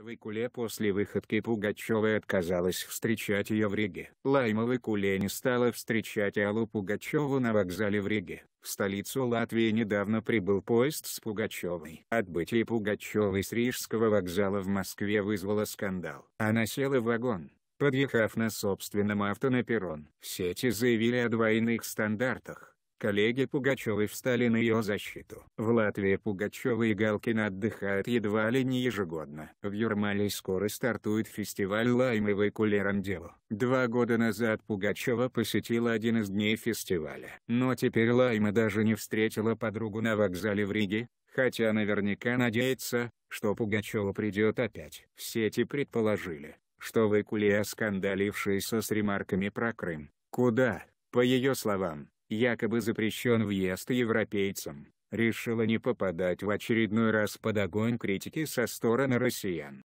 Выкуле после выходки Пугачевой отказалась встречать ее в Риге. Лайма Выкуле не стала встречать Аллу Пугачеву на вокзале в Риге. В столицу Латвии недавно прибыл поезд с Пугачевой. Отбытие Пугачевой с Рижского вокзала в Москве вызвало скандал. Она села в вагон, подъехав на собственном авто на перрон. Сети заявили о двойных стандартах. Коллеги Пугачевой встали на ее защиту. В Латвии Пугачева и Галкин отдыхают едва ли не ежегодно. В Юрмале скоро стартует фестиваль Лаймовой Кулеранделу. Два года назад Пугачева посетила один из дней фестиваля. Но теперь Лайма даже не встретила подругу на вокзале в Риге, хотя наверняка надеется, что Пугачева придет опять. В сети предположили, что Выкуле оскандалившаяся с ремарками про Крым, куда, по ее словам, якобы запрещен въезд европейцам, решила не попадать в очередной раз под огонь критики со стороны россиян.